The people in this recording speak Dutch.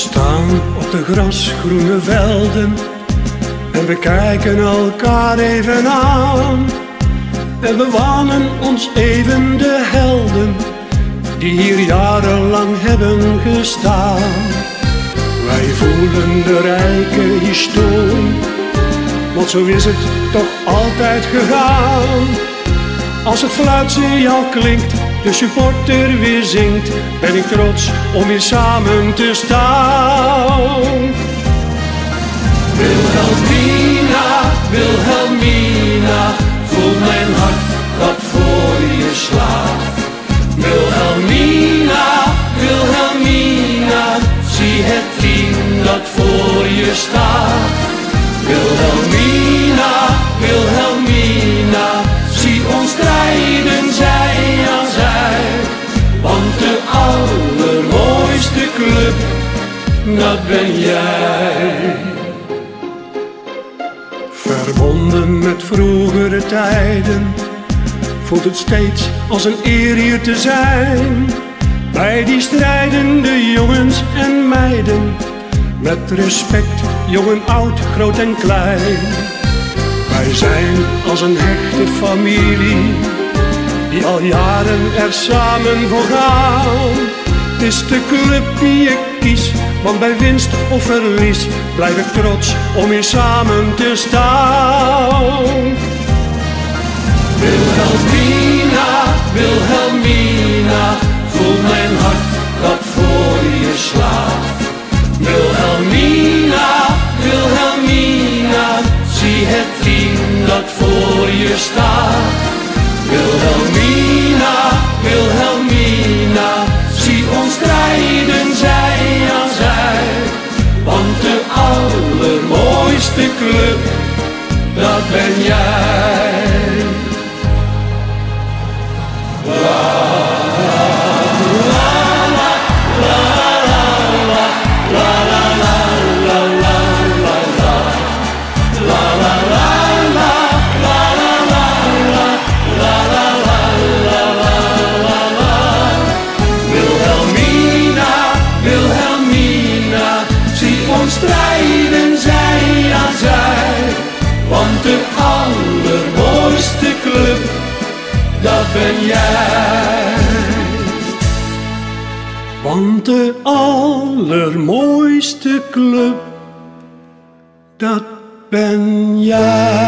Staan op de grasgroene velden en we kijken elkaar even aan. En we wanen ons even de helden die hier jarenlang hebben gestaan. Wij voelen de rijke historie, want zo is het toch altijd gegaan. Als het fluitsignaal klinkt, de supporter weer zingt, ben ik trots om weer samen te staan. Wilhelmina, Wilhelmina, voel mijn hart dat voor je slaat. Wilhelmina, Wilhelmina, zie het team dat voor je staat. Wilhelmina, dat ben jij. Verbonden met vroegere tijden, voelt het steeds als een eer hier te zijn. Bij die strijdende jongens en meiden, met respect, jong en oud, groot en klein. Wij zijn als een hechte familie, die al jaren er samen voor. Is de club die ik kies, want bij winst of verlies blijf ik trots om weer samen te staan. Wilhelmina, Wilhelmina, voel mijn hart dat voor je slaat. Wilhelmina, Wilhelmina, zie het team dat voor je staat. Wilhelmina, allermooiste club, dat ben jij. Ben jij. Want de allermooiste club, dat ben jij.